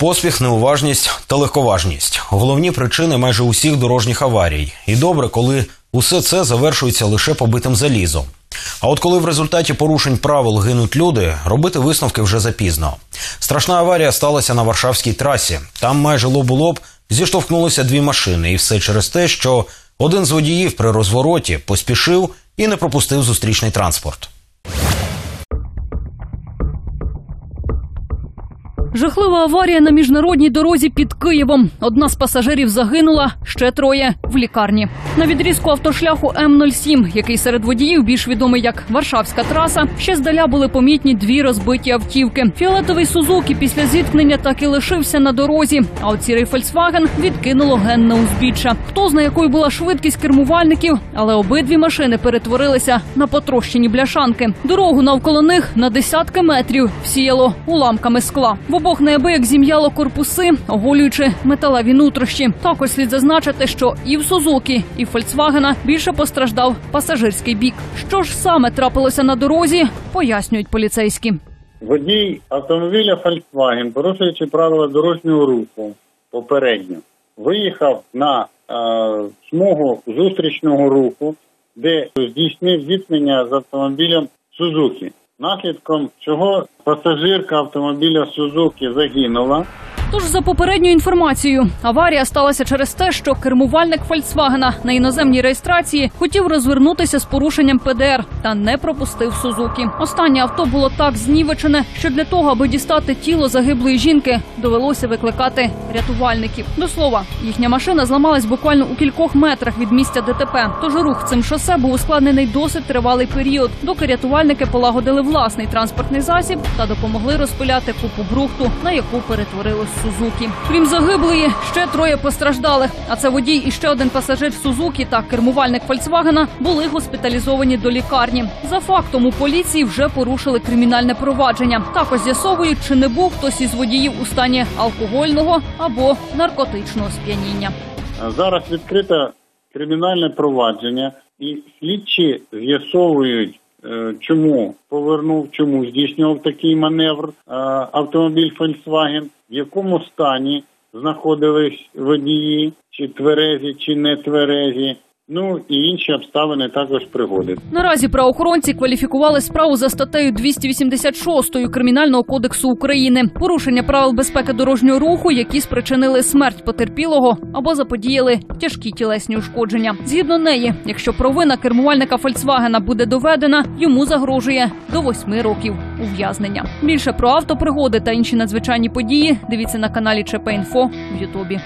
Поспіх, неуважність та легковажність головні причини майже усіх дорожніх аварій. І добре, коли усе це завершується лише побитим залізом. А от коли в результаті порушень правил гинуть люди, робити висновки вже запізно. Страшна аварія сталася на Варшавській трасі. Там майже лоб у лоб зіштовхнулися дві машини, і все через те, що один з водіїв при розвороті поспішив і не пропустив зустрічний транспорт. Жахлива аварія на міжнародній дорозі під Києвом. Одна з пасажирів загинула, ще троє в лікарні. На відрізку автошляху М07, який серед водіїв більш відомий як Варшавська траса, ще здаля були помітні дві розбиті автівки. Фіолетовий Сузуки після зіткнення так і лишився на дорозі. А от сірий Фольксваген відкинуло ген на узбіччя. Хто знає, якою була швидкість кермувальників, але обидві машини перетворилися на потрощені бляшанки. Дорогу навколо них на десятки метрів всіяло уламками скла. В обох неабияк зім'яло корпуси, оголюючи металеві нутрощі. Також слід зазначити, що і в Сузуки, і в Фольксвагена більше постраждав пасажирський бік. Що ж саме трапилося на дорозі, пояснюють поліцейські. Водій автомобіля Volkswagen, порушуючи правила дорожнього руху попередньо, виїхав на е, смугу зустрічного руху, де здійснив зіткнення з автомобілем Сузуки. Наслідком чого пасажирка автомобіля Сузуки загинула. Тож за попередньою інформацією, аварія сталася через те, що кермувальник Фольксвагена на іноземній реєстрації хотів розвернутися з порушенням ПДР та не пропустив Сузуки. Останнє авто було так знівечене, що для того, аби дістати тіло загиблої жінки, довелося викликати рятувальників. До слова, їхня машина зламалась буквально у кількох метрах від місця ДТП. Тож рух цим шосе був ускладнений досить тривалий період, доки рятувальники полагодили власний транспортний засіб та допомогли розпиляти купу брухту, на яку перетворилось Сузуки. Крім загиблої, ще троє постраждалих. А це водій і ще один пасажир Сузуки та кермувальник Фольксвагена були госпіталізовані до лікарні. За фактом у поліції вже порушили кримінальне провадження. Також з'ясовують, чи не був хтось із водіїв у стані алкогольного або наркотичного сп'яніння. Зараз відкрите кримінальне провадження, і слідчі з'ясовують, чому повернув, чому здійснював такий маневр е, автомобіль Volkswagen, в якому стані знаходились водії, чи тверезі, чи не тверезі. Ну і інші обставини також пригоди. Наразі правоохоронці кваліфікували справу за статтею 286 Кримінального кодексу України порушення правил безпеки дорожнього руху, які спричинили смерть потерпілого або заподіяли тяжкі тілесні ушкодження. Згідно неї, якщо провина кермувальника Фольксвагена буде доведена, йому загрожує до восьми років ув'язнення. Більше про автопригоди та інші надзвичайні події дивіться на каналі ЧП Інфо в Ютубі.